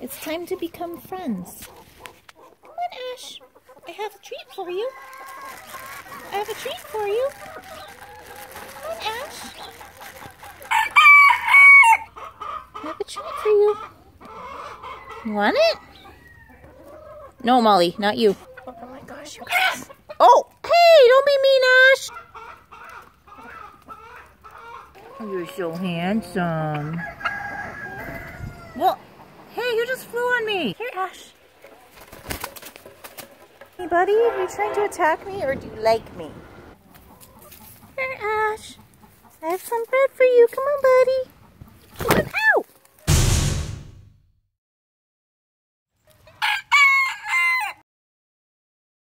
It's time to become friends. Come on, Ash. I have a treat for you. I have a treat for you. Come on, Ash. I have a treat for you. You want it? No, Molly, not you. Oh my gosh, you guys. Oh, hey, don't be mean, Ash. You're so handsome. Well, hey, you just flew on me. Here, Ash. Hey, buddy, are you trying to attack me or do you like me? Here, Ash. I have some bread for you. Come on, buddy.